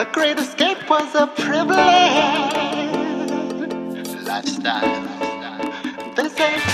A great escape was a privilege. Lifestyle. This ain't